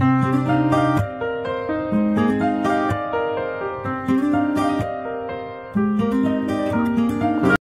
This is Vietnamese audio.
thank you.